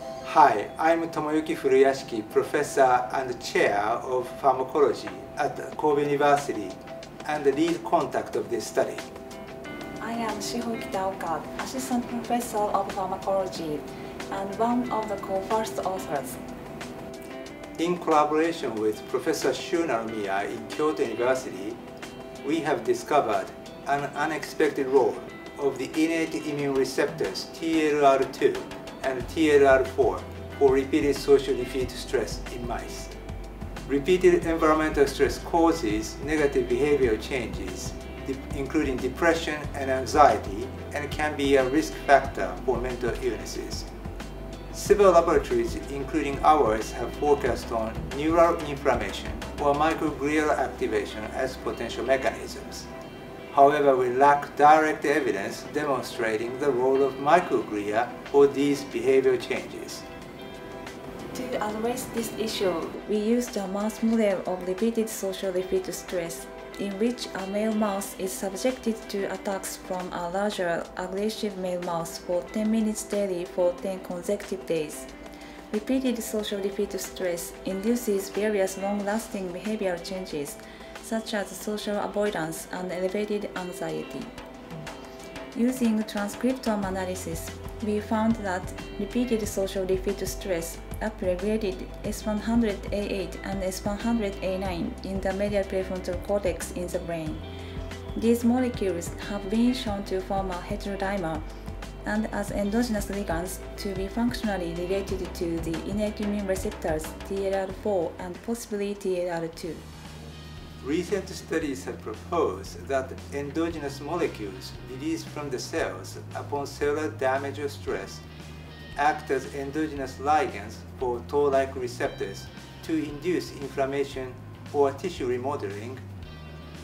Hi, I'm Tomoyuki Furuyashiki, Professor and Chair of Pharmacology at Kobe University and the lead contact of this study. I am Shiho Kitaoka, Assistant Professor of Pharmacology and one of the co-first authors. In collaboration with Professor Shu Narumiya in Kyoto University, we have discovered an unexpected role of the innate immune receptors TLR2 and TLR4 for repeated social defeat stress in mice. Repeated environmental stress causes negative behavioral changes, including depression and anxiety, and can be a risk factor for mental illnesses. Several laboratories, including ours, have focused on neural inflammation or microglial activation as potential mechanisms. However, we lack direct evidence demonstrating the role of microglia for these behavior changes. To address this issue, we used a mouse model of repeated social defeat stress in which a male mouse is subjected to attacks from a larger aggressive male mouse for 10 minutes daily for 10 consecutive days. Repeated social defeat stress induces various long-lasting behavioral changes such as social avoidance and elevated anxiety. Using transcriptome analysis, we found that repeated social defeat stress upregulated S100A8 and S100A9 in the medial prefrontal cortex in the brain. These molecules have been shown to form a heterodimer and as endogenous ligands to be functionally related to the innate immune receptors TLR4 and possibly TLR2. Recent studies have proposed that endogenous molecules released from the cells upon cellular damage or stress act as endogenous ligands for toll-like receptors to induce inflammation or tissue remodeling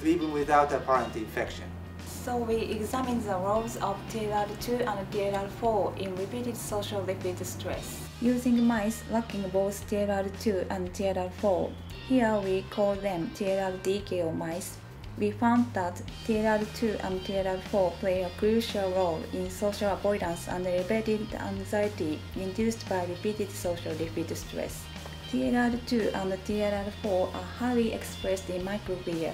even without apparent infection. So we examined the roles of TLR2 and TLR4 in repeated social defeat stress. Using mice lacking both TLR2 and TLR4, here we call them TLR-DKO mice, we found that TLR2 and TLR4 play a crucial role in social avoidance and elevated anxiety induced by repeated social defeat stress. TLR2 and TLR4 are highly expressed in microglia,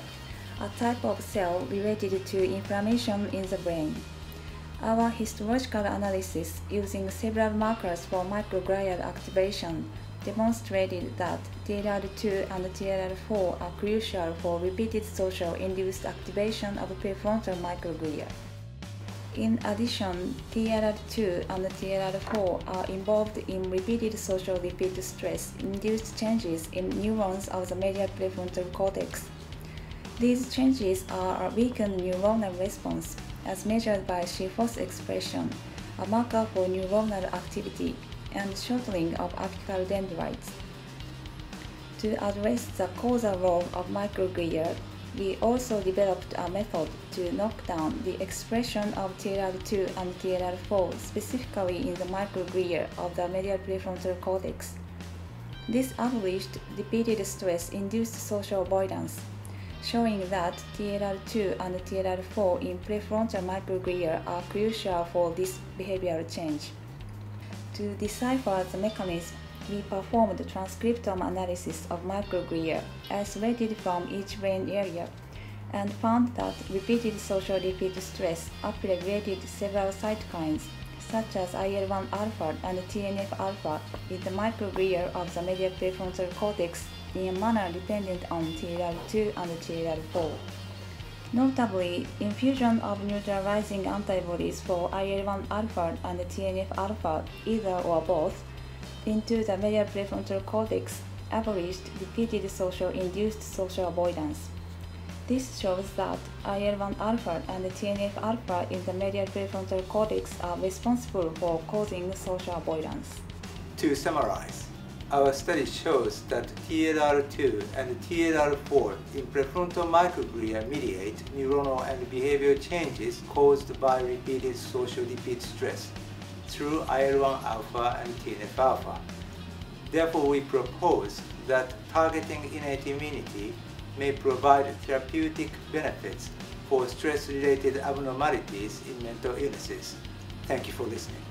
a type of cell related to inflammation in the brain. Our histological analysis using several markers for microglial activation demonstrated that TLR2 and TLR4 are crucial for repeated social induced activation of prefrontal microglia. In addition, TLR2 and TLR4 are involved in repeated social defeat stress induced changes in neurons of the medial prefrontal cortex these changes are a weakened neuronal response as measured by CFOS expression, a marker for neuronal activity, and shortening of apical dendrites. To address the causal role of microglia, we also developed a method to knock down the expression of TLR2 and TLR4 specifically in the microglia of the medial prefrontal cortex. This abolished repeated stress-induced social avoidance showing that TLR2 and TLR4 in prefrontal microglia are crucial for this behavioral change. To decipher the mechanism, we performed transcriptome analysis of microglia isolated from each brain area and found that repeated social defeat stress upregulated several cytokines such as IL-1 alpha and TNF-alpha in the microglia of the medial prefrontal cortex in a manner dependent on TLR2 and TLR4. Notably, infusion of neutralizing antibodies for IL-1 alpha and TNF alpha, either or both, into the medial prefrontal cortex abolished repeated social induced social avoidance. This shows that IL-1 alpha and TNF alpha in the medial prefrontal cortex are responsible for causing social avoidance. To summarize, our study shows that TLR2 and TLR4 in prefrontal microglia mediate neuronal and behavioral changes caused by repeated social defeat stress through IL-1 alpha and TNF-alpha. Therefore, we propose that targeting innate immunity may provide therapeutic benefits for stress-related abnormalities in mental illnesses. Thank you for listening.